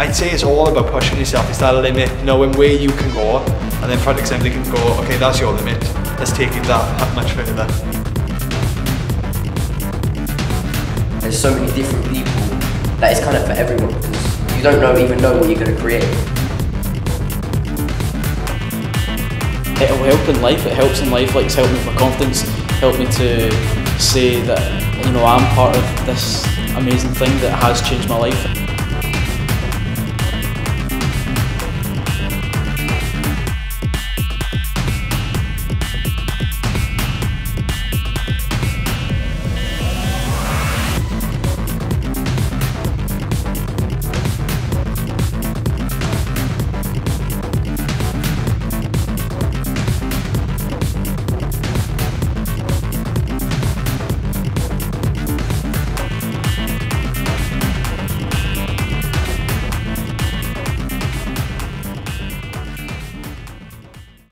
I'd say it's all about pushing yourself. It's that limit, knowing where you can go, and then Frantic Assembly can go, okay, that's your limit. Let's take it that, that much further. There's so many different people that it's kind of for everyone because you don't know even know what you're going to create. It'll help in life, it helps in life, like it's helped me with my confidence, helped me to say that, you know, I'm part of this amazing thing that has changed my life.